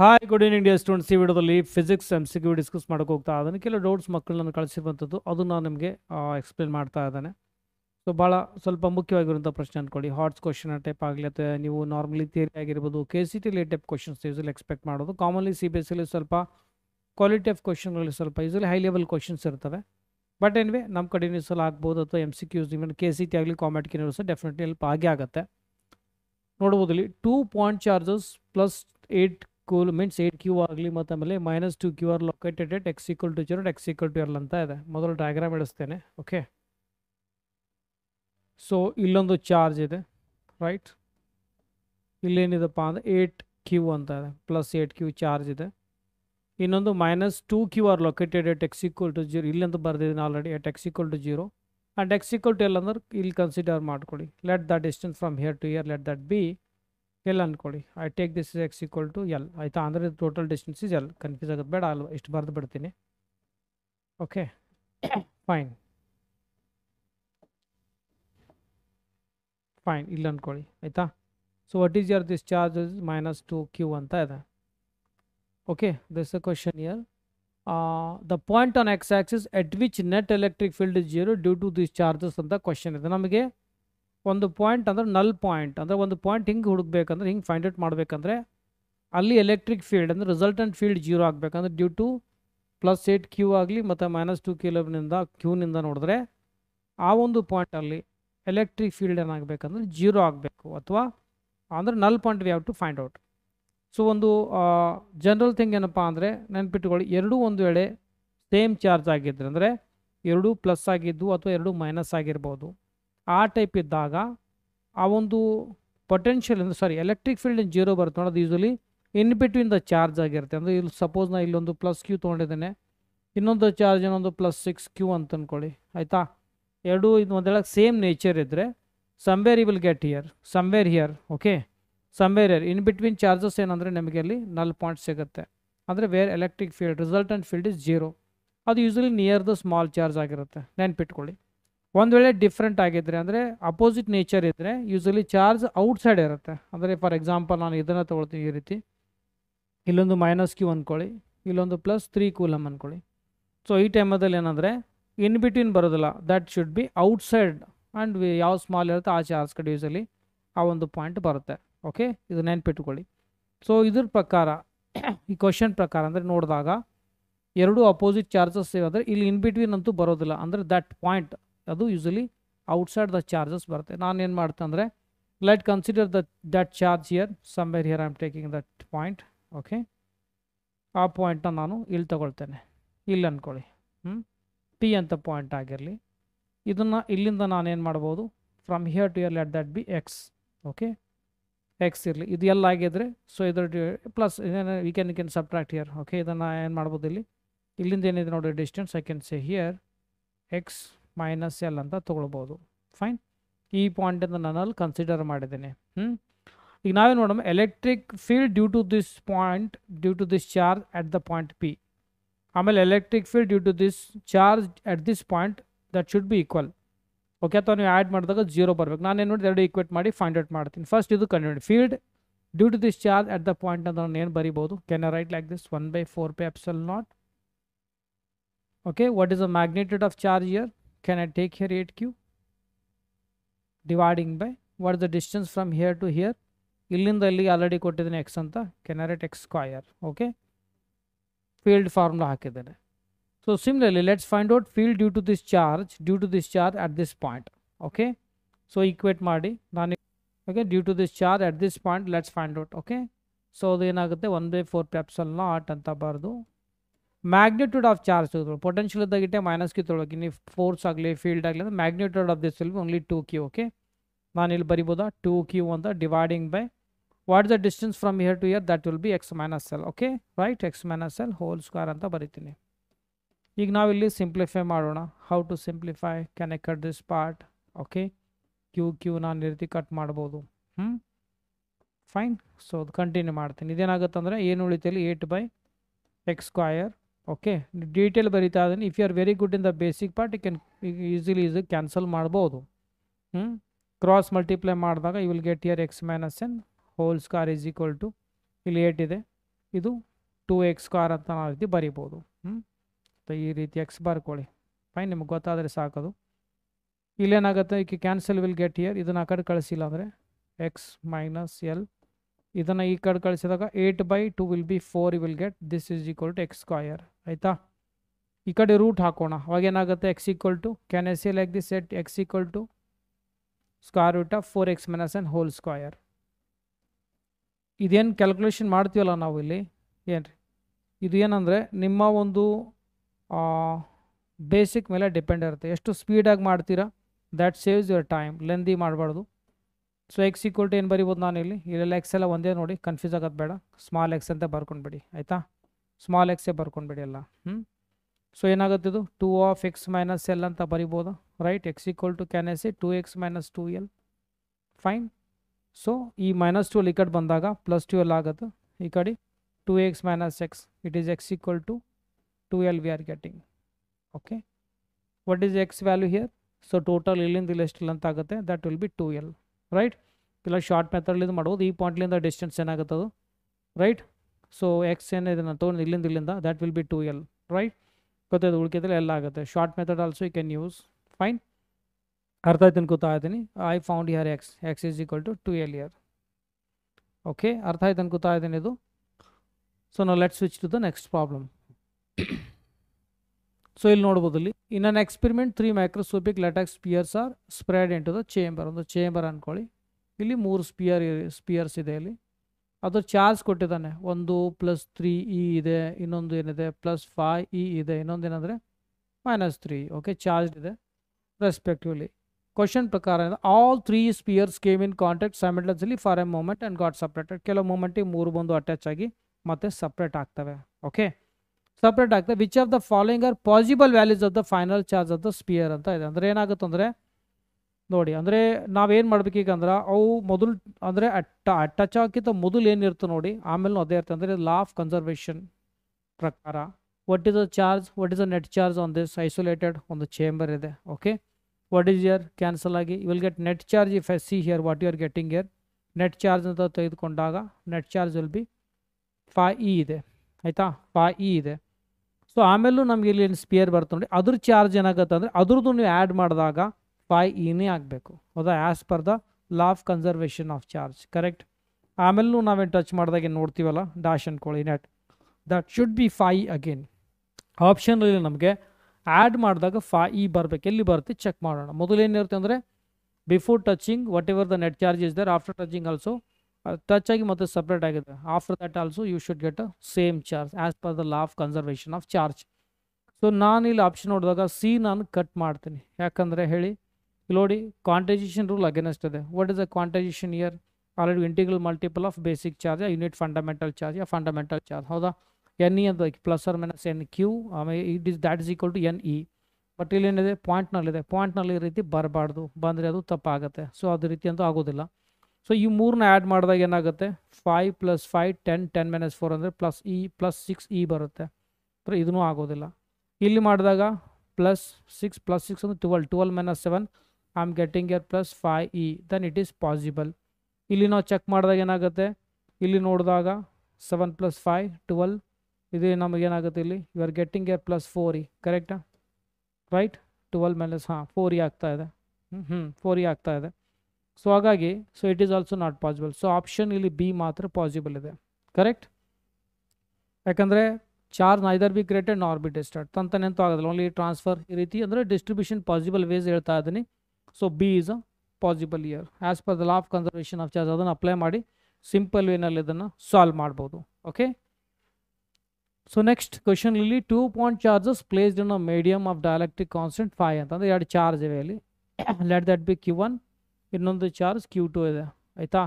Hi good evening dear students ಈ ವಿಡಿಯೋದಲ್ಲಿ physics M C Q discuss ಮಾಡೋಕೆ ಹೋಗ್ತಾ ಅದನ್ನು ಕೆಲವು ಡೌಟ್ಸ್ ಮಕ್ಕಳು ನಾನು ಕಳಿಸಿರುವಂಥದ್ದು ಅದು ನಾನು ನಿಮಗೆ ಎಕ್ಸ್ಪ್ಲೇನ್ ಮಾಡ್ತಾ ಇದ್ದಾನೆ. ಸೊ ಭಾಳ ಸ್ವಲ್ಪ ಮುಖ್ಯವಾಗಿರುವಂಥ ಪ್ರಶ್ನೆ ಅಂದ್ಕೊಳ್ಳಿ. ಹಾಟ್ಸ್ ಕ್ವಶನ್ ಟೈಪ್ ಆಗಲಿ, ಅಥವಾ ನೀವು ನಾರ್ಮಲಿ ಥಿಯರಿ ಆಗಿರ್ಬೋದು K C T type questions usually expect ಮಾಡೋದು. ಕಾಮನ್ಲಿ ಸಿ ಬಿ ಎಸ್ ಸಿಲಿ ಸ್ವಲ್ಪ ಕ್ವಾಲಿಟಿ ಆಫ್ ಕ್ವಶನ್ಗಳಲ್ಲಿ ಸ್ವಲ್ಪ ಯೂಸಲಿ ಹೈ ಲೆವೆಲ್ ಕ್ವಶನ್ಸ್ ಇರ್ತವೆ. ಬಟ್ ಏನಿವೆ ನಮ್ಮ ಕಡೆ ಸಲ ಆಗ್ಬೋದು, ಅಥವಾ M C Qs even K C T ಆಗಲಿ ಕಾಮೆಟ್ ಕಿನೂ ಸಹ ಡೆಫಿನೆಟ್ಲಿ ಹೆಲ್ಪ್ ಆಗೇ ಆಗುತ್ತೆ. ನೋಡ್ಬೋದು ಇಲ್ಲಿ two point charges plus eight Q means eight Q ಆಗಲಿ ಮತ್ತು ಆಮೇಲೆ minus two Q are located at X equal to zero X equal to L ಅಂತ ಇದೆ. ಮೊದಲು ಡಯಾಗ್ರಾಮ್ ಇಡಿಸ್ತೇನೆ ಓಕೆ ಸೊ ಇಲ್ಲೊಂದು ಚಾರ್ಜ್ ಇದೆ ರೈಟ್ ಇಲ್ಲೇನಿದೆಪ್ಪ ಅಂದರೆ ಏಯ್ಟ್ ಕ್ಯೂ ಅಂತ ಇದೆ ಪ್ಲಸ್ ಏಯ್ಟ್ ಕ್ಯೂ ಚಾರ್ಜ್ ಇದೆ. ಇನ್ನೊಂದು minus two Q are located at X equal to zero ಇಲ್ಲಂತ ಬರೆದಿದ್ದೀನಿ already at X equal to zero and X equal to L ಅಂದ್ರೆ ಇಲ್ಲಿ ಕನ್ಸಿಡರ್ ಮಾಡ್ಕೊಳ್ಳಿ. Let the distance from here to here let that be L ಅಂದ್ಕೊಳ್ಳಿ I take this is X equal to L ಆಯಿತಾ? ಅಂದರೆ total distance is L confuse ಆಗೋದು ಬೇಡ. ಅಲ್ವಾ? ಇಷ್ಟು ಬರೆದು ಬಿಡ್ತೀನಿ. ಓಕೆ ಫೈನ್ ಫೈನ್ ಇಲ್ಲ ಅಂದ್ಕೊಳ್ಳಿ ಆಯಿತಾ? So what is here this charge is minus two Q ಅಂತ ಇದೆ. Okay this a question here the point on X axis at which net electric field is zero due to this charges ಅಂತ question ಇದೆ. ನಮಗೆ ಒಂದು point ಅಂದರೆ null point ಅಂದರೆ ಒಂದು point ಹಿಂಗೆ ಹುಡುಕ್ಬೇಕಂದ್ರೆ, ಹಿಂಗೆ ಫೈಂಡ್ ಔಟ್ ಮಾಡಬೇಕಂದ್ರೆ, ಅಲ್ಲಿ ಎಲೆಕ್ಟ್ರಿಕ್ ಫೀಲ್ಡ್ ಅಂದರೆ ರಿಸಲ್ಟೆಂಟ್ ಫೀಲ್ಡ್ ಜೀರೋ ಆಗಬೇಕಂದ್ರೆ due to plus eight Q ಆಗಲಿ ಮತ್ತು ಮೈನಸ್ ಟು ಕಿಲೋನಿಂದ ಕ್ಯೂನಿಂದ ನೋಡಿದ್ರೆ, ಆ ಒಂದು ಪಾಯಿಂಟಲ್ಲಿ ಎಲೆಕ್ಟ್ರಿಕ್ ಫೀಲ್ಡ್ ಏನಾಗಬೇಕಂದ್ರೆ ಜೀರೋ ಆಗಬೇಕು ಅಥವಾ ಅಂದರೆ null point we have to find out so ಒಂದು ಜನರಲ್ ಥಿಂಗ್ ಏನಪ್ಪ ಅಂದರೆ ನೆನ್ಪಿಟ್ಟುಕೊಳ್ಳಿ ಎರಡೂ ಒಂದು ವೇಳೆ ಸೇಮ್ ಚಾರ್ಜ್ ಆಗಿದ್ರೆ ಅಂದರೆ ಎರಡೂ ಪ್ಲಸ್ ಆಗಿದ್ದು ಅಥವಾ ಎರಡೂ ಮೈನಸ್ ಆಗಿರ್ಬೋದು. ಆ ಟೈಪ್ ಇದ್ದಾಗ ಆ ಒಂದು ಪೊಟೆನ್ಷಿಯಲ್ ಅಂದರೆ ಸಾರಿ ಎಲೆಕ್ಟ್ರಿಕ್ ಫೀಲ್ಡ್ ಜೀರೋ ಬರುತ್ತೆ. ನೋಡೋದು usually in between the charge ಆಗಿರುತ್ತೆ. ಅಂದರೆ ಇಲ್ಲಿ ಸಪೋಸ್ ನಾ ಇಲ್ಲೊಂದು ಪ್ಲಸ್ ಕ್ಯೂ ತೊಗೊಂಡಿದ್ದೇನೆ, ಇನ್ನೊಂದು ಚಾರ್ಜ್ ಇನ್ನೊಂದು ಪ್ಲಸ್ ಸಿಕ್ಸ್ ಕ್ಯೂ ಅಂತ ಅಂದ್ಕೊಳ್ಳಿ ಆಯಿತಾ? ಎರಡು ಇದು ಒಂದೇಳಕ್ಕೆ ಸೇಮ್ ನೇಚರ್ ಇದ್ದರೆ somewhere you will get here somewhere here okay somewhere here in between charges ಏನಂದರೆ ನಮಗೆ ಅಲ್ಲಿ ನಲ್ ಪಾಯಿಂಟ್ ಸಿಗುತ್ತೆ. ಅಂದರೆ where electric field resultant field is zero ಅದು usually near the small charge ಆಗಿರುತ್ತೆ. ನೆನ್ಪಿಟ್ಕೊಳ್ಳಿ. ಒಂದು ವೇಳೆ ಡಿಫ್ರೆಂಟ್ ಆಗಿದ್ದರೆ ಅಂದರೆ ಅಪೋಸಿಟ್ ನೇಚರ್ ಇದ್ದರೆ ಯೂಸಲಿ ಚಾರ್ಜ್ ಔಟ್ಸೈಡ್ ಇರುತ್ತೆ. ಅಂದರೆ ಫಾರ್ ಎಕ್ಸಾಂಪಲ್ ನಾನು ಇದನ್ನು ತೊಗೊಳ್ತೀನಿ ಈ ರೀತಿ. ಇಲ್ಲೊಂದು ಮೈನಸ್ ಕ್ಯೂ ಅಂದ್ಕೊಳ್ಳಿ ಇಲ್ಲೊಂದು ಪ್ಲಸ್ ತ್ರೀ ಕೂಲಮ್ ಅಂದ್ಕೊಳ್ಳಿ ಸೊ ಈ ಟೈಮಲ್ಲಿ ಏನಂದರೆ ಇನ್ ಬಿಟ್ವೀನ್ ಬರೋದಿಲ್ಲ. That should be outside and ಯಾವ ಸ್ಮಾಲ್ ಇರುತ್ತೆ, ಆ ಚಾರ್ಜ್ ಕಡೆ ಯೂಸಲಿ ಆ ಒಂದು ಪಾಯಿಂಟ್ ಬರುತ್ತೆ. ಓಕೆ ಇದು ನೆನ್ಪಿಟ್ಕೊಳ್ಳಿ. ಸೊ ಇದ್ರ ಪ್ರಕಾರ, ಈ ಕ್ವಶನ್ ಪ್ರಕಾರ ಅಂದರೆ ನೋಡಿದಾಗ, ಎರಡು ಅಪೋಸಿಟ್ ಚಾರ್ಜಸ್ ಅಂದರೆ ಇಲ್ಲಿ ಇನ್ ಬಿಟ್ವೀನ್ ಅಂತೂ ಬರೋದಿಲ್ಲ. ಅಂದರೆ ದಟ್ ಪಾಯಿಂಟ್ ಅದು ಯೂಸಲಿ ಔಟ್ಸೈಡ್ ದ ಚಾರ್ಜಸ್ ಬರುತ್ತೆ. ನಾನು ಏನು ಮಾಡ್ತೆ ಅಂದರೆ let consider the that charge here somewhere here I am taking that point okay ಆ ಪಾಯಿಂಟ್ನ ನಾನು ಇಲ್ಲಿ ತಗೊಳ್ತೇನೆ. ಇಲ್ಲಿ ಅಂದ್ಕೊಳ್ಳಿ ಹ್ಞೂ ಪಿ ಅಂತ ಪಾಯಿಂಟ್ ಆಗಿರಲಿ. ಇದನ್ನು ಇಲ್ಲಿಂದ ನಾನೇನು ಮಾಡ್ಬೋದು? From here to here let that be X okay X ಇರಲಿ. ಇದು ಎಲ್ಲ ಆಗಿದ್ರೆ ಸೊ ಇದರ plus we can can subtract here okay ಇದನ್ನು ಏನು ಮಾಡ್ಬೋದು ಇಲ್ಲಿ? ಇಲ್ಲಿಂದ ಏನಿದೆ ನೋಡಿ distance I can say here X minus L ಅಂತ ತೊಗೊಳ್ಬೋದು. ಫೈನ್ ಈ ಪಾಯಿಂಟಿಂದ ನಾನು ಅಲ್ಲಿ ಕನ್ಸಿಡರ್ ಮಾಡಿದ್ದೇನೆ. ಹ್ಞೂ ಈಗ ನಾವೇ ನೋಡೋಣ. Electric field due to this point due to this charge at the point P ಆಮೇಲೆ electric field due to this charge at this point that should be equal okay ಅಥವಾ ನೀವು ಆ್ಯಡ್ ಮಾಡಿದಾಗ ಜೀರೋ ಬರಬೇಕು. ನಾನು ಏನು ನೋಡಿ ಎರಡು ಈಕ್ವೇಟ್ ಮಾಡಿ ಫೈಂಡ್ ಔಟ್ ಮಾಡ್ತೀನಿ. ಫಸ್ಟ್ ಇದು ಕಂಡು field due to this charge at the point ಅಂತ ನಾನು ಏನು ಬರಿಬೋದು? Can I write like this one by four pi epsilon naught okay what is the magnitude of charge here I take here eight Q dividing by what is the distance from here to here ಇಲ್ಲಿಂದ ಇಲ್ಲಿಗೆ already ಕೊಟ್ಟಿದ್ದೀನಿ X ಅಂತ ಕೆನರೇಟ್ X square okay field formula ಹಾಕಿದ್ದೇನೆ. So similarly let's find out field due to this charge due to this charge at this point okay so equate ಮಾಡಿ. ನಾನು okay due to this charge at this point let's find out okay so ಅದು ಏನಾಗುತ್ತೆ? One by four pi epsilon naught ಅಂತ ಬರೆದು magnitude of charge ತೆಗೆದು potential ಇದ್ದಾಗಿಟ್ಟೆ minus Q ತೊಗೊಳಕ್ಕೆ ನೀವು ಫೋರ್ಸ್ ಆಗಲಿ ಫೀಲ್ಡ್ ಆಗಲಿ ಅಂದರೆ magnitude of this will be only two Q okay ನಾನು ಇಲ್ಲಿ ಬರಿಬೋದಾ ಟೂ ಕ್ಯೂ ಅಂತ dividing by what the distance from here to here that will be X minus L okay right X minus L whole square ಅಂತ ಬರಿತೀನಿ. ಈಗ ನಾವಿಲ್ಲಿ simplify ಮಾಡೋಣ. How to simplify can I cut this part okay Q Q ನಾನು ಈ ರೀತಿ cut ಮಾಡ್ಬೋದು. ಹ್ಞೂ ಫೈನ್ ಸೊ ಅದು ಕಂಟಿನ್ಯೂ ಮಾಡ್ತೀನಿ. ಇದೇನಾಗುತ್ತೆ ಅಂದರೆ ಏನು ಉಳಿತಲ್ಲಿ eight by X square okay detail ಬರೀತಾ ಇದ್ದೀನಿ. If you are very good in the basic part you can easily easy cancel ಮಾಡ್ಬೋದು. ಹ್ಞೂ ಕ್ರಾಸ್ ಮಲ್ಟಿಪ್ಲೈ ಮಾಡಿದಾಗ you will get here X minus N whole square is equal to ಇಲ್ಲಿ eight ಇದೆ. ಇದು two X square ಅಂತ ನಾವು ರೀತಿ ಬರಿಬೋದು. ಹ್ಞೂ ಈ ರೀತಿ ಎಕ್ಸ್ ಬರ್ಕೊಳ್ಳಿ. ಫೈನ್ ನಿಮ್ಗೆ ಗೊತ್ತಾದರೆ ಸಾಕದು. ಇಲ್ಲೇನಾಗುತ್ತೆ ಈಗ ಕ್ಯಾನ್ಸಲ್ ವಿಲ್ ಗೆಟ್ ಇಯರ್ ಇದನ್ನು ಆ ಕಡೆ ಕಳಿಸಿಲ್ಲ ಅಂದರೆ ಎಕ್ಸ್ ಮೈನಸ್ ಎಲ್ ಇದನ್ನು ಈ ಕಡೆ ಕಳಿಸಿದಾಗ eight by two will be four will get this is equal to X square ಆಯಿತಾ? ಈ ಕಡೆ ರೂಟ್ ಹಾಕೋಣ. ಅವಾಗ ಏನಾಗುತ್ತೆ? X equal to can S C like this set X equal to square root of four X minus and whole square ಇದೇನು calculation ಮಾಡ್ತೀವಲ್ಲ ನಾವು ಇಲ್ಲಿ? ಏನು ರೀ ಇದು ಏನಂದರೆ ನಿಮ್ಮ ಒಂದು ಬೇಸಿಕ್ ಮೇಲೆ ಡಿಪೆಂಡ್ ಇರುತ್ತೆ. ಎಷ್ಟು ಸ್ಪೀಡಾಗಿ ಮಾಡ್ತೀರಾ? That saves your time lengthy ಮಾಡಬಾರ್ದು. ಸೊ ಎಕ್ಸ್ ಈಕ್ವಲ್ ಟು ಏನು ಬರಿಬೋದು ನಾನು ಇಲ್ಲಿ ಇಲ್ಲೆಲ್ಲ ಎಕ್ಸ್ ಎಲ್ಲ ಒಂದೇ ನೋಡಿ. ಕನ್ಫ್ಯೂಸ್ ಆಗೋದು ಬೇಡ. ಸ್ಮಾಲ್ ಎಕ್ಸ್ ಅಂತ ಬರ್ಕೊಂಡ್ಬಿಡಿ. ಆಯಿತಾ? ಸ್ಮಾಲ್ ಎಕ್ಸೇ ಬರ್ಕೊಂಡ್ಬಿಡಿ ಎಲ್ಲ ಹ್ಞೂ ಸೊ ಏನಾಗುತ್ತೆ ಇದು? Two of X minus L ಅಂತ ಬರಿಬೋದು? Right X equal to can S A two X minus two L fine so ಈ ಮೈನಸ್ ಟು ಈ ಕಡೆ ಬಂದಾಗ ಪ್ಲಸ್ ಟು ಎಲ್ ಆಗುತ್ತೆ. ಈ ಕಡೆ two X minus X it is X equal to two L we are getting okay what is X value here so total ಇಲ್ಲಿಂದ ಇಲ್ಲಿ ಎಷ್ಟಿಲ್ಲ ಅಂತ ಆಗುತ್ತೆ? That will be two L right ಇಲ್ಲ short ಮೆಥಡ್ಲಿಂದ ಮಾಡ್ಬೋದು. ಈ ಪಾಯಿಂಟ್ಲಿಂದ ಡಿಸ್ಟೆನ್ಸ್ ಏನಾಗುತ್ತೆ ರೈಟ್ ಸೊ ಎಕ್ಸ್ ಏನಿದೆ ನಾನು ತೊಗೊಂಡು ಇಲ್ಲಿಂದ ಇಲ್ಲಿಂದ that will be two L right ಗೊತ್ತಾಯ್ತು? ಉಳ್ಕಿದ್ರೆ ಎಲ್ಲ ಆಗುತ್ತೆ. Short method also you can use fine ಅರ್ಥ ಆಯ್ತು ಅನ್ಕೋತಾ ಇದ್ದೀನಿ. I found here X X is equal to two L here okay ಅರ್ಥ ಆಯ್ತು ಅನ್ಕೋತಾ ಇದ್ದೀನಿ ಇದು. ಸೊ ನಾವು let switch to the next problem so ಇಲ್ಲಿ ನೋಡ್ಬೋದು ಇಲ್ಲಿ. In an experiment three microscopic ಲೆಟಾಕ್ spheres are spread into the chamber ಒಂದು ಚೇಂಬರ್ ಅಂದ್ಕೊಳ್ಳಿ ಇಲ್ಲಿ ಮೂರು ಸ್ಪಿಯರ್ ಸ್ಪಿಯರ್ಸ್ ಇದೆ ಇಲ್ಲಿ. ಅದು ಚಾರ್ಜ್ ಕೊಟ್ಟಿದ್ದಾನೆ. ಒಂದು ಪ್ಲಸ್ ತ್ರೀ ಇ ಇದೆ, ಇನ್ನೊಂದು ಏನಿದೆ, ಪ್ಲಸ್ ಫೈ ಇ ಇದೆ, ಇನ್ನೊಂದು ಏನಂದರೆ ಮೈನಸ್ ತ್ರೀ. ಓಕೆ ಚಾರ್ಜ್ ಇದೆ ರೆಸ್ಪೆಕ್ಟಿವ್ಲಿ ಕ್ವಶನ್ ಪ್ರಕಾರ all three spheres came in contact simultaneously for a moment and got separated ಕೆಲವು ಮೂಮೆಂಟಿಗೆ ಮೂರು ಬಂದು ಅಟ್ಯಾಚ್ ಆಗಿ ಮತ್ತೆ ಸಪ್ರೇಟ್ ಆಗ್ತವೆ. ಓಕೆ ಸಪ್ರೇಟ್ ಆಗ್ತವೆ. Which of the following are possible values of the final charge of the sphere ಅಂತ ಇದೆ. ಅಂದರೆ ಏನಾಗುತ್ತೆ ಅಂದರೆ ನೋಡಿ, ಅಂದರೆ ನಾವೇನು ಮಾಡ್ಬೇಕೀಗಂದ್ರೆ ಅವು ಮೊದಲು, ಅಂದರೆ ಅಟ್ಟ ಟಚ್ ಆಗೋಕ್ಕಿಂತ ಮೊದಲು ಏನಿರುತ್ತೆ ನೋಡಿ, ಆಮೇಲೆ ಅದೇ ಇರ್ತದೆ ಅಂದರೆ ಲಾ ಆಫ್ ಕನ್ಸರ್ವೇಷನ್ ಪ್ರಕಾರ what is a charge what is a net charge on this isolated ಒಂದು ಚೇಂಬರ್ ಇದೆ okay what is here cancel ಆಗಿ you will get net charge if S C here what you are getting here net charge ಅಂತ ತೆಗೆದುಕೊಂಡಾಗ net charge will be five E ಇದೆ, ಆಯಿತಾ? ಫಾ E ಇದೆ. So ಆಮೇಲೂ ನಮಗೆ ಇಲ್ಲಿ ಏನು ಸ್ಪಿಯರ್ ಬರ್ತದೆ ನೋಡಿ, ಅದ್ರ ಚಾರ್ಜ್ ಏನಾಗುತ್ತೆ ಅಂದರೆ, ಅದ್ರದ್ದು ನೀವು ಆ್ಯಡ್ ಮಾಡಿದಾಗ ಫೈ ಇನೇ ಆಗಬೇಕು. ಹೌದಾ? As per the law of conservation of charge correct ಆಮೇಲೂ ನಾವೇನು ಟಚ್ ಮಾಡಿದಾಗ ನೋಡ್ತೀವಲ್ಲ? ಡ್ಯಾಶ್ ಅಂದ್ಕೊಳ್ಳಿ net that should be five again ಆಪ್ಷನಲ್ಲಿ ನಮಗೆ ಆ್ಯಡ್ ಮಾಡಿದಾಗ ಫೈ ಇ ಬರಬೇಕು. ಎಲ್ಲಿ ಬರುತ್ತೆ? ಚೆಕ್ ಮಾಡೋಣ. ಮೊದಲು ಏನಿರುತ್ತೆ ಅಂದರೆ before touching whatever the net charge is there after touching also touch ಆಗಿ ಮತ್ತೆ ಸಪ್ರೇಟ್ ಆಗಿದೆ. After that also you should get a same charge as per the law of conservation of charge so ನಾನು ಇಲ್ಲಿ option ನೋಡಿದಾಗ C ನಾನು cut ಮಾಡ್ತೀನಿ. ಯಾಕಂದರೆ ಹೇಳಿ ಇಲ್ಲಿ ನೋಡಿ ಕ್ವಾಂಟೈಸೇಷನ್ ರೂಲ್ ಅಗೇನೆಸ್ಟ್ ಇದೆ what is a quantization here already integral multiple of basic charge unit fundamental charge ಆ ಫಂಡಮೆಂಟಲ್ ಚಾರ್ಜ್ ಹೌದಾ ಎನ್ ಇ ಅಂತ plus or minus N Q ಆಮೇಲೆ it is that is equal to N E but ಇಲ್ಲಿ ಏನಿದೆ? ಪಾಯಿಂಟ್ನಲ್ಲಿದೆ ಪಾಯಿಂಟ್ನಲ್ಲಿ ಈ ರೀತಿ ಬರಬಾರ್ದು. ಬಂದರೆ ಅದು ತಪ್ಪಾಗುತ್ತೆ. ಸೊ ಅದು ರೀತಿ ಅಂತೂ ಆಗೋದಿಲ್ಲ. ಸೊ ಈ ಮೂರನ್ನ ಆ್ಯಡ್ ಮಾಡಿದಾಗ ಏನಾಗುತ್ತೆ? Five plus five ten ten minus four ಅಂದರೆ plus E plus six E ಬರುತ್ತೆ. ಅಂದರೆ ಇದೂ ಆಗೋದಿಲ್ಲ. ಇಲ್ಲಿ ಮಾಡಿದಾಗ ಪ್ಲಸ್ ಸಿಕ್ಸ್ ಪ್ಲಸ್ ಸಿಕ್ಸ್ ಅಂದರೆ twelve twelve minus seven I am getting here plus five E then it is possible ಇಲ್ಲಿ ನಾವು ಚೆಕ್ ಮಾಡಿದಾಗ ಏನಾಗುತ್ತೆ? ಇಲ್ಲಿ ನೋಡಿದಾಗ ಸೆವೆನ್ ಪ್ಲಸ್ ಫೈ ಟ್ವೆಲ್ ಇದು ನಮಗೇನಾಗುತ್ತೆ ಇಲ್ಲಿ? You are getting here plus four E ಕರೆಕ್ಟಾ ರೈಟ್ ಟ್ವೆಲ್ ಮೈನಸ್ ಹಾಂ ಫೋರ್ ಇ ಆಗ್ತಾ ಇದೆ. ಹ್ಞೂ ಹ್ಞೂ ಫೋರ್ ಇ ಆಗ್ತಾ ಇದೆ. ಸೊ ಹಾಗಾಗಿ so it is also not possible so option ಇಲ್ಲಿ ಬಿ ಮಾತ್ರ ಪಾಸಿಬಲ್ ಇದೆ. ಕರೆಕ್ಟ್ ಯಾಕಂದರೆ charge neither be created nor be destroyed ತಂತಾನೆ ಅಂತೂ ಆಗೋದಿಲ್ಲ ಓನ್ಲಿ ಟ್ರಾನ್ಸ್ಫರ್ ಈ ರೀತಿ ಅಂದರೆ ಡಿಸ್ಟ್ರಿಬ್ಯೂಷನ್ ಪಾಸಿಬಲ್ ವೇಸ್ ಹೇಳ್ತಾ ಇದ್ದೀನಿ. So B is a possible here as per the law of conservation of charge ಅದನ್ನು ಅಪ್ಲೈ ಮಾಡಿ ಸಿಂಪಲ್ ವೇನಲ್ಲಿ ಇದನ್ನು ಸಾಲ್ವ್ ಮಾಡ್ಬೋದು. ಓಕೆ ಸೊ ನೆಕ್ಸ್ಟ್ ಕ್ವಶನ್ ಇಲ್ಲಿ two point charges placed in a medium of dielectric constant five ಅಂತಂದರೆ ಎರಡು charge ಇವೆ ಅಲ್ಲಿ let that be Q one ಇನ್ನೊಂದು ಚಾರ್ಜ್ ಕ್ಯೂ ಟು ಇದೆ. ಆಯಿತಾ?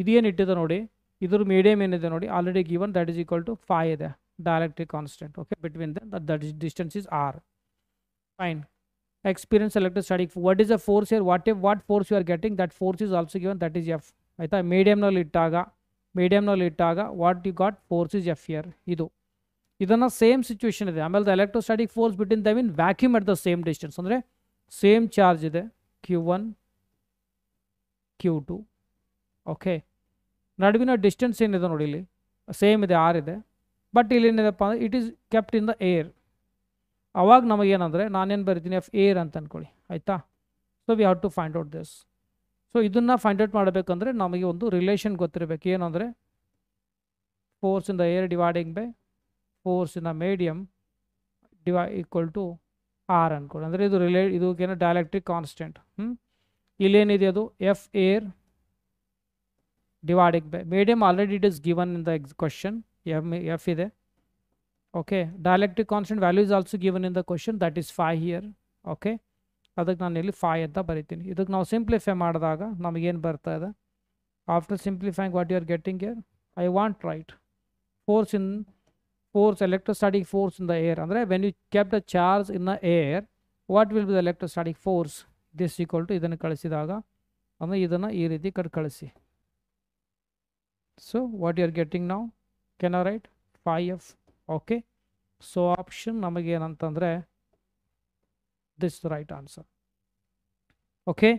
ಇದೇನು ಇಟ್ಟಿದೆ ನೋಡಿ? ಇದ್ರ ಮೀಡಿಯಮ್ ಏನಿದೆ ನೋಡಿ? Already given that is equal to five ಇದೆ. Dielectric constant okay between the that is distance is R fine experience electrostatic what is the force here? What if what force you are getting? That force is also given. That is f. ಆಯಿತಾ? ಮೀಡಿಯಮ್ನಲ್ಲಿ ಇಟ್ಟಾಗ ಮೀಡಿಯಮ್ನಲ್ಲಿ ಇಟ್ಟಾಗ what you got force is F here ಇದು. ಇದನ್ನು same situation ಇದೆ. ಆಮೇಲೆ the electrostatic force between the mean vacuum at the same distance ಅಂದರೆ same charge ಇದೆ. Q one Q two okay ನಡುವಿನ ಡಿಸ್ಟೆನ್ಸ್ ಏನಿದೆ ನೋಡಿ ಇಲ್ಲಿ? ಸೇಮ್ ಇದೆ ಆರ್ ಇದೆ. ಬಟ್ ಇಲ್ಲಿ ಏನಿದೆಪ್ಪ ಅಂದರೆ it is kept in the air ಅವಾಗ ನಮಗೇನಂದರೆ, ನಾನೇನು ಬರಿತೀನಿ ಎಫ್ ಏರ್ ಅಂತ ಅಂದ್ಕೊಳ್ಳಿ ಆಯಿತಾ? So we have to find out this so ಇದನ್ನು ಫೈಂಡ್ ಔಟ್ ಮಾಡಬೇಕಂದ್ರೆ ನಮಗೆ ಒಂದು ರಿಲೇಷನ್ ಗೊತ್ತಿರಬೇಕು. ಏನಂದರೆ force in the air dividing by force in the medium D Y equal to R ಅಂದ್ಕೊಳ್ಳಿ ಅಂದರೆ ಇದು ರಿಲೇ ಇದಕ್ಕೇನೋ ಡೈಲೆಕ್ಟ್ರಿಕ್ ಕಾನ್ಸ್ಟೆಂಟ್ ಹ್ಞೂ ಇಲ್ಲೇನಿದೆ ಅದು? F air dividing by medium already it is given in the question M F ಇದೆ. Okay dielectric constant value is also given in the question that is phi here okay ಅದಕ್ಕೆ ನಾನು ಇಲ್ಲಿ five ಅಂತ ಬರಿತೀನಿ. ಇದಕ್ಕೆ ನಾವು ಸಿಂಪ್ಲಿಫೈ ಮಾಡಿದಾಗ ನಮಗೇನು ಬರ್ತಾ ಇದೆ? After simplifying what you are getting here I want write force in force electrostatic force in the air ಅಂದರೆ when you keep the charge in the air what will be the electrostatic force this equal to ಇದನ್ನು ಕಳಿಸಿದಾಗ, ಅಂದರೆ ಇದನ್ನು ಈ ರೀತಿ cut ಕಳಿಸಿ. So what you are getting ನಾವು can write phi F okay so option ನಮಗೇನಂತಂದರೆ this right answer okay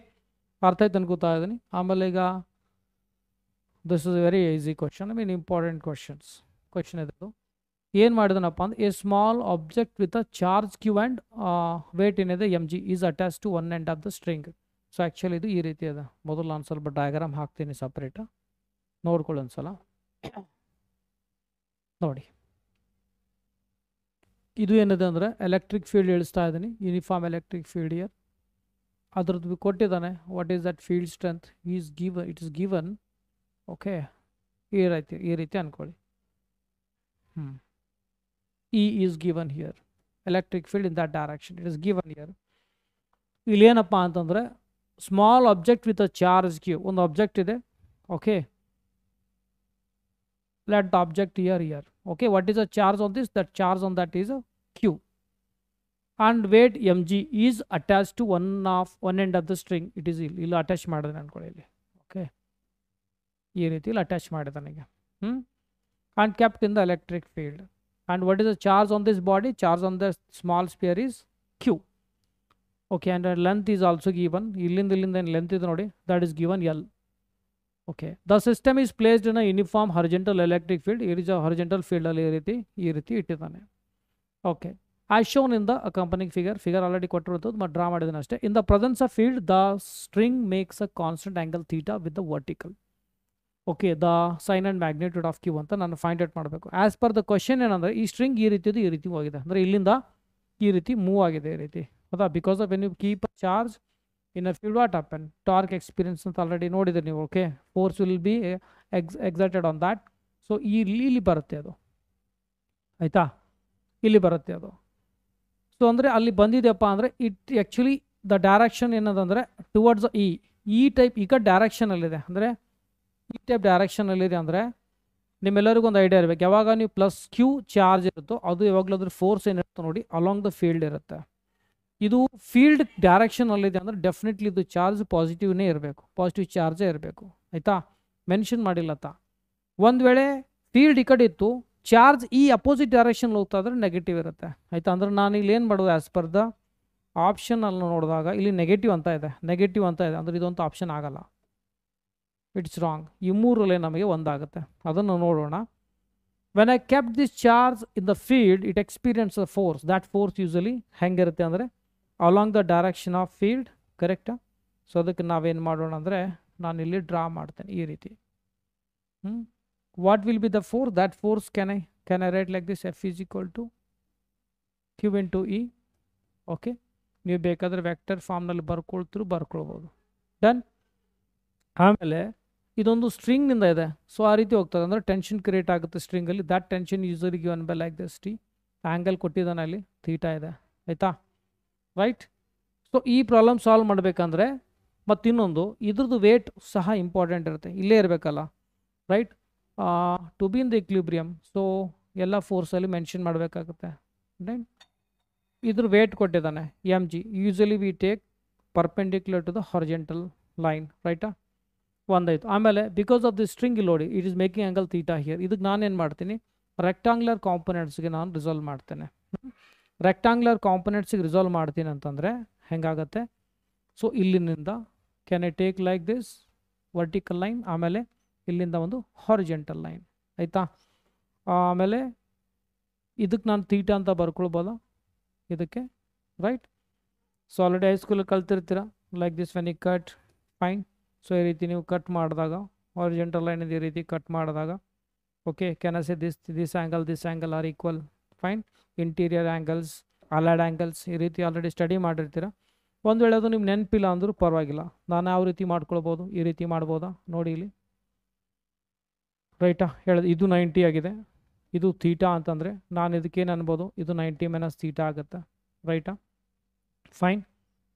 ಅರ್ಥ ಆಯ್ತು ಅನ್ಕೋತಾ ಇದ್ದೀನಿ. ಆಮೇಲೆ ಈಗ this is very easy question I mean important questions question ಇದು ಏನು ಮಾಡಿದನಪ್ಪ ಅಂದ್ರೆ a small object with a charge Q and weight ಏನಿದೆ M G is attach to one end of the string so actually ಇದು ಈ ರೀತಿ ಅದ ಮೊದಲು ನಾನು ಸ್ವಲ್ಪ ಡಯಾಗ್ರಾಮ್ ಹಾಕ್ತೀನಿ ಸಪ್ರೇಟ್ ನೋಡ್ಕೊಳ್ಳಿ ಒಂದ್ಸಲ. ನೋಡಿ. ಇದು ಏನಿದೆ ಅಂದರೆ ಎಲೆಕ್ಟ್ರಿಕ್ ಫೀಲ್ಡ್ ಇಳಿಸ್ತಾ ಇದ್ದೀನಿ. ಯೂನಿಫಾರ್ಮ್ ಎಲೆಕ್ಟ್ರಿಕ್ ಫೀಲ್ಡ್ ಇಯರ್ ಅದ್ರದ್ದು ಕೊಟ್ಟಿದ್ದಾನೆ. What is that field strength is given it is given okay ಈ ರೀತಿ ಈ ರೀತಿ ಅಂದ್ಕೊಳ್ಳಿ ಹ್ಞೂ E is given here electric field in that direction it is given here ಇಲ್ಲೇನಪ್ಪ ಅಂತಂದರೆ small object with a charge Q ಒಂದು ಆಬ್ಜೆಕ್ಟ್ ಇದೆ. Okay let the object here here. okay what is the charge on this that charge on that is a q and weight mg is attached to one of one end of the string it is ಇಲ್ಲಿ ಇಲ್ಲಿ attach ಮಾಡಿದೆ ಅನ್ಕೊಳ್ಳಿ ಇಲ್ಲಿ okay ಈ ರೀತಿ ಇಲ್ಲಿ attach ಮಾಡಿದೆ ನನಗೆ ಹ್ಞೂ and kept in the electric field and what is the charge on this body charge on the small sphere is Q okay and length is also given ಇಲ್ಲಿಂದ ಇಲ್ಲಿಂದ ಏನು ಲೆಂತ್ ಇದೆ ನೋಡಿ that is given L Okay the system is placed in a uniform horizontal electric field ಈ ರೀತಿ horizontal ಫೀಲ್ಡಲ್ಲಿ ಈ ರೀತಿ ಈ ರೀತಿ ಇಟ್ಟಿದ್ದಾನೆ. Okay I shown in the ಕಂಪನಿಗೆ ಫಿಗರ್ ಫಿಗರ್ ಆಲ್ರೆಡಿ ಕೊಟ್ಟಿರುತ್ತದೆ ಮತ್ತು ಡ್ರಾ ಮಾಡಿದ್ದೀನಿ ಅಷ್ಟೇ. In the presence of field the string makes a constant angle theta with the vertical okay the sign and magnitude of Q ಅಂತ ನಾನು find out ಮಾಡಬೇಕು. As per the question ಏನಂದರೆ, ಈ string ಈ ರೀತಿದು ಈ ರೀತಿ ಹೋಗಿದೆ. ಅಂದರೆ ಇಲ್ಲಿಂದ ಈ ರೀತಿ ಮೂವ್ ಆಗಿದೆ ಈ ರೀತಿ. ಹೌದಾ because of when you keep a charge field what up and torque experience ಅಂತ ಆಲ್ರೆಡಿ ನೋಡಿದ್ರೆ ನೀವು okay force will be ex excited on that so ಇಲ್ಲಿ ಇಲ್ಲಿ ಬರುತ್ತೆ ಅದು. ಆಯಿತಾ? ಇಲ್ಲಿ ಬರುತ್ತೆ ಅದು. ಸೊ ಅಂದರೆ ಅಲ್ಲಿ ಬಂದಿದೆಯಪ್ಪ ಅಂದರೆ ಇಟ್ ಆ್ಯಕ್ಚುಲಿ ದ ಡೈರೆಕ್ಷನ್ ಏನದಂದರೆ ಟುವರ್ಡ್ಸ್ ಇ ಈ ಟೈಪ್ ಈಗ ಡೈರೆಕ್ಷನಲ್ಲಿದೆ ಅಂದರೆ, ಈ ಟೈಪ್ ಡೈರೆಕ್ಷನಲ್ಲಿದೆ ಅಂದರೆ, ನಿಮ್ಮೆಲ್ಲರಿಗೂ ಒಂದು ಐಡಿಯಾ ಇರಬೇಕು. ಯಾವಾಗ ನೀವು ಪ್ಲಸ್ ಕ್ಯೂ ಚಾರ್ಜ್ ಇರುತ್ತೋ, ಅದು ಯಾವಾಗಲೂ ಅದ್ರ ಫೋರ್ಸ್ ಏನಿರುತ್ತೋ ನೋಡಿ ಅಲಾಂಗ್ ದ ಫೀಲ್ಡ್ ಇರುತ್ತೆ. ಇದು ಫೀಲ್ಡ್ ಡೈರೆಕ್ಷನಲ್ಲಿದೆ ಅಂದರೆ ಡೆಫಿನೆಟ್ಲಿ ಇದು ಚಾರ್ಜ್ ಪಾಸಿಟಿವ್ನೇ ಇರಬೇಕು. ಪಾಸಿಟಿವ್ ಚಾರ್ಜೇ ಇರಬೇಕು. ಆಯಿತಾ? ಮೆನ್ಷನ್ ಮಾಡಿಲ್ಲತ್ತ ಒಂದು ವೇಳೆ ಫೀಲ್ಡ್ ಈ ಕಡೆ ಇತ್ತು ಚಾರ್ಜ್ ಈ ಅಪೋಸಿಟ್ ಡೈರೆಕ್ಷನ್ ಹೋಗ್ತಾ ಇದ್ರೆ ನೆಗೆಟಿವ್ ಇರುತ್ತೆ. ಆಯಿತಾ? ಅಂದ್ರೆ ನಾನು ಇಲ್ಲಿ ಏನು ಮಾಡೋದು ಆ್ಯಸ್ ಪರ್ ದ ಆಪ್ಷನ್ ಅಲ್ಲಿ ನೋಡಿದಾಗ ಇಲ್ಲಿ ನೆಗೆಟಿವ್ ಅಂತ ಇದೆ. ನೆಗೆಟಿವ್ ಅಂತ ಇದೆ. ಅಂದರೆ ಇದೊಂದು ಆಪ್ಷನ್ ಆಗಲ್ಲ. ಇಟ್ಸ್ ರಾಂಗ್ ಈ ಮೂರಲ್ಲೇ ನಮಗೆ ಒಂದಾಗುತ್ತೆ. ಅದನ್ನು ನೋಡೋಣ. When I keep this charge in the field it experience force that force usually ಹೆಂಗಿರುತ್ತೆ ಅಂದರೆ along the direction of field ಕರೆಕ್ಟಾ ಸೊ ಅದಕ್ಕೆ ನಾವೇನು ಮಾಡೋಣ ಅಂದರೆ, ನಾನು ಇಲ್ಲಿ ಡ್ರಾ ಮಾಡ್ತೇನೆ ಈ ರೀತಿ. ಹ್ಞೂ what will be the force that force can I can I write like this F is equal to Q into E okay ನೀವು ಬೇಕಾದರೆ ವೆಕ್ಟರ್ ಫಾರ್ಮ್ನಲ್ಲಿ ಬರ್ಕೊಳ್ತಿರು, ಬರ್ಕೊಳ್ಬೋದು. ಡನ್ ಆಮೇಲೆ ಇದೊಂದು ಸ್ಟ್ರಿಂಗ್ನಿಂದ ಇದೆ. ಸೊ ಆ ರೀತಿ ಹೋಗ್ತದೆ. ಅಂದರೆ ಟೆನ್ಷನ್ ಕ್ರಿಯೇಟ್ ಆಗುತ್ತೆ ಸ್ಟ್ರಿಂಗಲ್ಲಿ that tension ಯೂಸರ್ಗೆ one by like this T angle ಕೊಟ್ಟಿದ್ದಾನೆ ಅಲ್ಲಿ. ಥೀಟಾ ಇದೆ. ಆಯಿತಾ? ರೈಟ್ ಸೊ ಈ ಪ್ರಾಬ್ಲಮ್ ಸಾಲ್ವ್ ಮಾಡಬೇಕಂದ್ರೆ ಮತ್ತಿನ್ನೊಂದು ಇದ್ರದ್ದು ವೇಟ್ ಸಹ ಇಂಪಾರ್ಟೆಂಟ್ ಇರುತ್ತೆ. ಇಲ್ಲೇ ಇರಬೇಕಲ್ಲ right to be in the equilibrium so ಎಲ್ಲ ಫೋರ್ಸಲ್ಲಿ ಮೆನ್ಷನ್ ಮಾಡಬೇಕಾಗುತ್ತೆ ರೈಟ್ ಇದ್ರ ವೇಟ್ ಕೊಟ್ಟಿದ್ದಾನೆ M G usually we take perpendicular to the horizontal line ರೈಟಾ ಒಂದಾಯ್ತು ಆಮೇಲೆ because of the string Lohri it is making angle theta here ಇದಕ್ಕೆ ನಾನೇನು ಮಾಡ್ತೀನಿ? ರೆಕ್ಟಾಂಗ್ಯುಲರ್ ಕಾಂಪೊನೆಂಟ್ಸ್ಗೆ ನಾನು ರಿಸಾಲ್ವ್ ಮಾಡ್ತೇನೆ. ರೆಕ್ಟಾಂಗ್ಯುಲರ್ ಕಾಂಪೊನೆಂಟ್ಸಿಗೆ ರಿಸಾಲ್ವ್ ಮಾಡ್ತೀನಿ ಅಂತಂದರೆ ಹೆಂಗಾಗತ್ತೆ? So ಇಲ್ಲಿನಿಂದ can I take like this vertical line ಆಮೇಲೆ ಇಲ್ಲಿಂದ ಒಂದು ಹಾರಿಜೆಂಟಲ್ ಲೈನ್ ಆಯಿತಾ? ಆಮೇಲೆ ಇದಕ್ಕೆ ನಾನು ತೀಟ ಅಂತ ಬರ್ಕೊಳ್ಬೋದ? ಇದಕ್ಕೆ ರೈಟ್ ಸೊ ಆಲ್ರೆಡಿ ಹೈಸ್ಕೂಲಲ್ಲಿ ಕಲ್ತಿರ್ತೀರ? ಲೈಕ್ ದಿಸ್ ವೆನ್ ಈ ಕಟ್ ಫೈನ್ ಸೊ ಈ ರೀತಿ ನೀವು ಕಟ್ ಮಾಡಿದಾಗ ಆರಿಜೆಂಟಲ್ ಲೈನ್ ಈ ರೀತಿ ಕಟ್ ಮಾಡಿದಾಗ okay can say this this angle this angle are equal fine interior angles ಅಲಾಡ್ angles ಈ ರೀತಿ ಆಲ್ರೆಡಿ ಸ್ಟಡಿ ಮಾಡಿರ್ತೀರ? ಒಂದು ವೇಳೆ ಅದು ನಿಮ್ಗೆ ನೆನಪಿಲ್ಲ ಅಂದರೂ ಪರವಾಗಿಲ್ಲ. ನಾನು ಯಾವ ರೀತಿ ಮಾಡ್ಕೊಳ್ಬೋದು, ಈ ರೀತಿ ಮಾಡ್ಬೋದಾ? ನೋಡಿ ಇಲ್ಲಿ. ರೈಟಾ ಹೇಳೋದು ಇದು ನೈಂಟಿ ಆಗಿದೆ. ಇದು ಥೀಟಾ ಅಂತಂದರೆ ನಾನು ಇದಕ್ಕೇನು ಅನ್ಬೋದು? ಇದು ನೈಂಟಿ ಮೈನಸ್ ಥೀಟಾ ಆಗುತ್ತೆ. ರೈಟಾ ಫೈನ್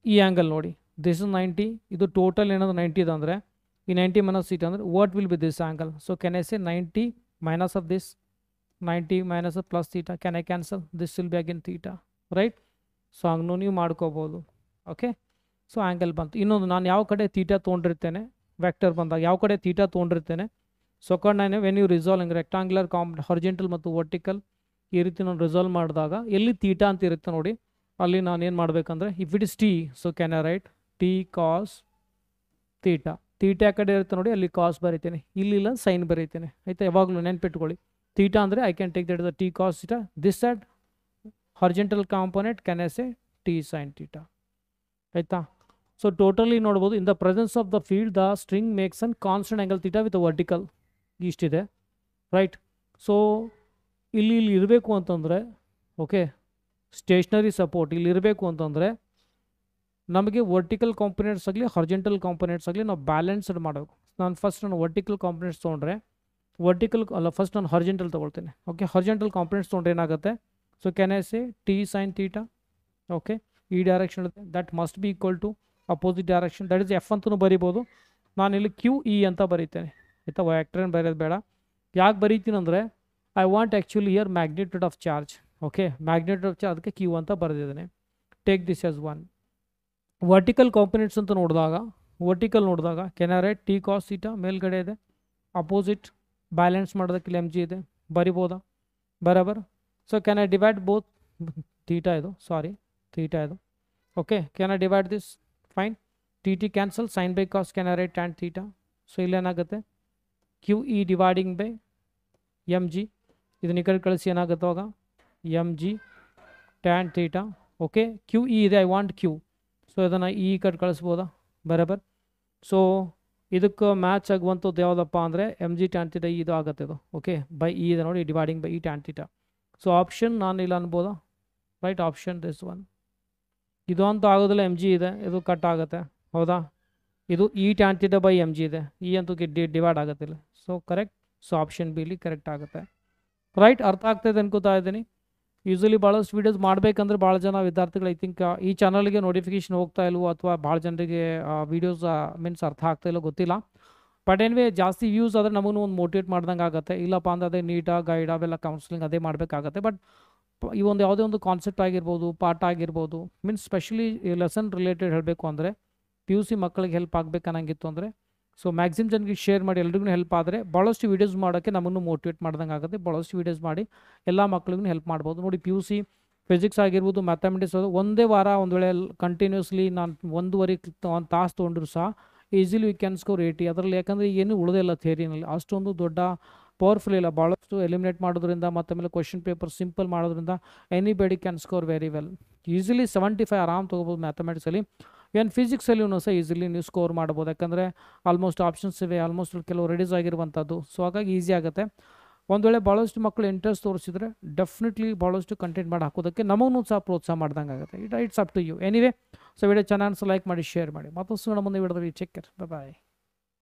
ಈ ಆ್ಯಂಗಲ್ ನೋಡಿ. ದಿಸ್ ಇಸ್ ನೈಂಟಿ ಇದು ಟೋಟಲ್ ಏನಾದ್ರು ನೈಂಟಿ ಇದೆ ಅಂದರೆ, ಈ ನೈಂಟಿ ಮೈನಸ್ ಥೀಟಾ ಅಂದರೆ what will be this angle so can say ninety minus of this ninety minus plus theta can I cancel this will be again theta right so ಹಂಗೂ ನೀವು ಮಾಡ್ಕೋಬೋದು. Okay so angle ಬಂತು. ಇನ್ನೊಂದು, ನಾನು ಯಾವ ಕಡೆ theta ತೊಗೊಂಡಿರ್ತೇನೆ? Vector ಬಂದಾಗ ಯಾವ ಕಡೆ ತೀಟಾ ತೊಗೊಂಡಿರ್ತೇನೆ? ಸೊ ನಾನು when you resolving rectangular comp horizontal ಮತ್ತು ವರ್ಟಿಕಲ್ ಈ ರೀತಿ ನಾನು ರಿಸಾಲ್ವ್ ಮಾಡಿದಾಗ ಎಲ್ಲಿ ತೀಟಾ ಅಂತ ಇರುತ್ತೆ ನೋಡಿ. ಅಲ್ಲಿ ನಾನು ಏನು ಮಾಡಬೇಕಂದ್ರೆ if it is T so can I write T cos theta theta ಕಡೆ ಇರುತ್ತೆ ನೋಡಿ, ಅಲ್ಲಿ ಕಾಸ್ ಬರೀತೇನೆ. ಇಲ್ಲಿಲ್ಲ ಸೈನ್ ಬರೀತೇನೆ. ಆಯಿತಾ? ಯಾವಾಗಲೂ ನೆನ್ಪಿಟ್ಕೊಳ್ಳಿ. ತೀಟಾ ಅಂದರೆ I can take that the T cos theta this side horizontal component, can i say t sin theta? ಆಯಿತಾ? ಸೊ ಟೋಟಲಿ ನೋಡ್ಬೋದು. In the presence of the field the string makes an constant angle theta with vertical ಇಷ್ಟಿದೆ right so ಇಲ್ಲಿ ಇಲ್ಲಿ ಇರಬೇಕು ಅಂತಂದರೆ okay stationery support ಇಲ್ಲಿ ಇರಬೇಕು ಅಂತಂದರೆ, ನಮಗೆ ವರ್ಟಿಕಲ್ ಕಾಂಪೊನೆಂಟ್ಸ್ ಆಗಲಿ ಹಾರ್ಜೆಂಟಲ್ ಕಾಂಪೊನೆಂಟ್ಸ್ ಆಗಲಿ, ನಾವು ಬ್ಯಾಲೆನ್ಸ್ಡ್ ಮಾಡಬೇಕು. ನಾನು ಫಸ್ಟ್ ನಾನು ವರ್ಟಿಕಲ್ ಕಾಂಪೊನೆಂಟ್ಸ್ ತೊಗೊಂಡ್ರೆ ವರ್ಟಿಕಲ್ ಅಲ್ಲ ಫಸ್ಟ್ ನಾನು ಹರ್ಜೆಂಟಲ್ ತೊಗೊಳ್ತೇನೆ. ಓಕೆ ಹರ್ಜೆಂಟಲ್ ಕಾಂಪೊನೆಂಟ್ಸ್ ತೊಗೊಂಡ್ರೆ ಏನಾಗುತ್ತೆ? So can I say T sine theta okay ಈ direction that must be equal to opposite direction that is F ಅಂತಲೂ ಬರಿಬೋದು. ನಾನು ಇಲ್ಲಿ ಕ್ಯೂ ಇ ಅಂತ ಬರೀತೇನೆ. ಆಯಿತಾ? ವ್ಯಾಕ್ಟ್ರೇನ್ ಬರೆಯೋದು ಬೇಡ. ಯಾಕೆ ಬರೀತೀನಿ ಅಂದರೆ I want actually here magnitude of charge okay magnitude of charge ಅದಕ್ಕೆ ಕ್ಯೂ ಅಂತ ಬರೆದಿದ್ದೇನೆ. Take this as one vertical components ಅಂತ ನೋಡಿದಾಗ ವರ್ಟಿಕಲ್ ನೋಡಿದಾಗ ಕೆನಾರೇ ಟಿ ಕಾಸ್ ಸೀಟ ಮೇಲ್ಗಡೆ ಇದೆ. ಅಪೋಸಿಟ್ ಬ್ಯಾಲೆನ್ಸ್ ಮಾಡೋದಕ್ಕೆ ಇಲ್ಲಿ ಎಂ ಜಿ ಇದೆ ಬರಿಬೋದಾ ಬರಾಬರ್ so can I divide both theta ಇದು ಸಾರಿ ತೀಟಾ ಇದು okay can I divide this fine T T cancel sine by cos can I write tan theta so ಇಲ್ಲೇನಾಗುತ್ತೆ Q E dividing by M G ಇದನ್ನ ಈ ಕಡೆ ಕಳಿಸಿ ಏನಾಗುತ್ತೆ ಅವಾಗ M G tan theta okay Q E ಇದೆ I want Q so ಇದನ್ನು ಈ ಕಡೆ ಕಳಿಸ್ಬೋದಾ ಬರಾಬರ್ ಸೊ ಇದಕ್ಕೆ ಮ್ಯಾಚ್ ಆಗುವಂಥದ್ದು ಯಾವುದಪ್ಪ ಅಂದರೆ ಎಂ ಜಿ ಟ್ಯಾನ್ ತೀಟಾ ಇದು ಆಗುತ್ತೆ ಇದು. ಓಕೆ ಬೈ ಈ ಇದೆ ನೋಡಿ dividing by E tan theta so option ನಾನು ಇಲ್ಲ ಅನ್ಬೋದಾ? ರೈಟ್ ಆಪ್ಷನ್ ದಿಸ್ ಒನ್ ಇದು ಅಂತೂ ಆಗೋದಿಲ್ಲ ಎಂ ಜಿ ಇದೆ. ಇದು ಕಟ್ ಆಗುತ್ತೆ. ಹೌದಾ? ಇದು E tan theta by M G ಇದೆ. ಈ ಅಂತೂ ಡಿ ಡಿವೈಡ್ ಆಗುತ್ತಿಲ್ಲ so correct so option B ಇಲ್ಲಿ ಕರೆಕ್ಟ್ ಆಗುತ್ತೆ. ರೈಟ್ ಅರ್ಥ ಆಗ್ತಾಯಿದೆ ಅನ್ಕೋತಾ ಇದ್ದೀನಿ. ಯೂಸಲಿ ಭಾಳಷ್ಟು ವೀಡಿಯೋಸ್ ಮಾಡಬೇಕಂದ್ರೆ ಭಾಳ ಜನ ವಿದ್ಯಾರ್ಥಿಗಳು ಐ ಥಿಂಕ್ ಈ ಚಾನಲ್ಗೆ ನೋಟಿಫಿಕೇಶನ್ ಹೋಗ್ತಾ ಇಲ್ವೋ ಅಥವಾ ಭಾಳ ಜನರಿಗೆ ವೀಡಿಯೋಸ್ ಮೀನ್ಸ್ ಅರ್ಥ ಆಗ್ತಾ ಇಲ್ಲೋ ಗೊತ್ತಿಲ್ಲ. ಬಟ್ ಏನ್ವೇ ಜಾಸ್ತಿ ವ್ಯೂಸ್ ಆದರೆ ನಮಗೂ ಒಂದು ಮೋಟಿವೇಟ್ ಮಾಡ್ದಂಗೆ ಆಗುತ್ತೆ. ಇಲ್ಲಪ್ಪ ಅಂದ್ರೆ ಅದೇ ನೀಟ ಗೈಡ್ ಅವೆಲ್ಲ ಕೌನ್ಸಿಲಿಂಗ್ ಅದೇ ಮಾಡಬೇಕಾಗತ್ತೆ. ಬಟ್ ಈ ಒಂದು ಯಾವುದೇ ಒಂದು ಕಾನ್ಸೆಪ್ಟ್ ಆಗಿರ್ಬೋದು, ಪಾಠ ಆಗಿರ್ಬೋದು ಮೀನ್ಸ್ ಸ್ಪೆಷಲಿ ಲೆಸನ್ ರಿಲೇಟೆಡ್ ಹೇಳಬೇಕು ಅಂದರೆ ಪಿ ಯು ಸಿ ಮಕ್ಕಳಿಗೆ ಹೆಲ್ಪ್ ಆಗಬೇಕು ಅನ್ನಂಗಿತ್ತು ಅಂದರೆ ಸೊ ಮ್ಯಾಕ್ಸಿಮ್ ಜನರಿಗೆ ಶೇರ್ ಮಾಡಿ ಎಲ್ರಿಗೂ ಹೆಲ್ಪ್ ಆದರೆ ಭಾಳಷ್ಟು ವೀಡಿಯೋಸ್ ಮಾಡೋಕ್ಕೆ ನಮ್ಮನ್ನು ಮೋಟಿವೇಟ್ ಮಾಡ್ದಂಗೆ ಆಗುತ್ತೆ. ಭಾಳಷ್ಟು ವೀಡಿಯೋಸ್ ಮಾಡಿ ಎಲ್ಲ ಮಕ್ಳಿಗೂ ಹೆಲ್ಪ್ ಮಾಡ್ಬೋದು. ನೋಡಿ ಪಿ ಯು ಸಿ ಫಿಸಿಕ್ಸ್ ಆಗಿರ್ಬೋದು ಮ್ಯಾಥಮೆಟಿಕ್ಸ್ ಅದು ಒಂದೇ ವಾರ ಒಂದು ವೇಳೆ ಕಂಟಿನ್ಯೂಸ್ಲಿ ನಾನು ಒಂದೂವರೆ ಒಂದು ತಾಸು ತೊಗೊಂಡ್ರು ಸಹ easily we can score eighty ಅದರಲ್ಲಿ ಯಾಕಂದರೆ ಏನು ಇಲ್ಲ ಥಿಯರಿನಲ್ಲಿ ಅಷ್ಟೊಂದು ದೊಡ್ಡ ಪವರ್ಫುಲ್ ಇಲ್ಲ. ಭಾಳಷ್ಟು ಎಲಿಮಿನೇಟ್ ಮಾಡೋದ್ರಿಂದ ಮತ್ತು ಆಮೇಲೆ ಕ್ವಶನ್ ಪೇಪರ್ ಸಿಂಪಲ್ ಮಾಡೋದ್ರಿಂದ anybody can score very well easily seventy five ಆರಾಮ್ ತೊಗೋಬೋದು ಮ್ಯಾಥಮೆಟಿಕ್ಸಲ್ಲಿ ಏನು ಫಿಸಿಕ್ಸಲ್ಲಿಯೂ ಸಹ ಈಸಿಲಿ ನೀವು ಸ್ಕೋರ್ ಮಾಡ್ಬೋದು. ಯಾಕಂದರೆ ಆಲ್ಮೋಸ್ಟ್ ಆಪ್ಷನ್ಸ್ ಇವೆ ಆಲ್ಮೋಸ್ಟ್ ಕೆಲವು ರೆಡ್ಯೂಸ್ ಆಗಿರುವಂಥದ್ದು. ಸೊ ಹಾಗಾಗಿ ಈಸಿ ಆಗುತ್ತೆ. ಒಂದು ವೇಳೆ ಭಾಳಷ್ಟು ಮಕ್ಕಳು ಇಂಟ್ರೆಸ್ಟ್ ತೋರಿಸಿದ್ರೆ ಡೆಫಿನೆಟ್ಲಿ ಭಾಳಷ್ಟು ಕಂಟೆಂಟ್ ಮಾಡಿ ಹಾಕೋದಕ್ಕೆ ನಮಗೂ ಸಹ ಪ್ರೋತ್ಸಾಹ ಮಾಡ್ದಂಗೆ ಆಗುತ್ತೆ. It it's up to you anyway so video ಚೆನ್ನಾಗಿ ಲೈಕ್ ಮಾಡಿ ಶೇರ್ ಮಾಡಿ. ಮತ್ತೊಂದು ಮುಂದೆ ವಿಡಿಯೋದಲ್ಲಿ ಚೆಕ್ ಬಾಯ್